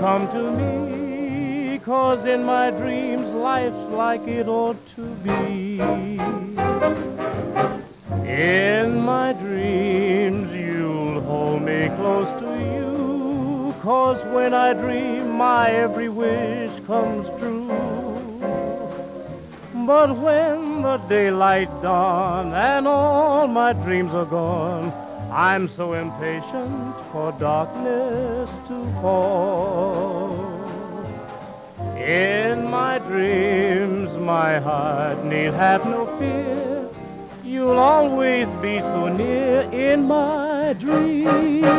come to me, cause in my dreams life's like it ought to be. In my dreams you'll hold me close to you, cause when I dream my every wish comes true. But when the daylight dawns and all my dreams are gone, I'm so impatient for darkness to fall. In my dreams, my heart need have no fear. You'll always be so near in my dreams.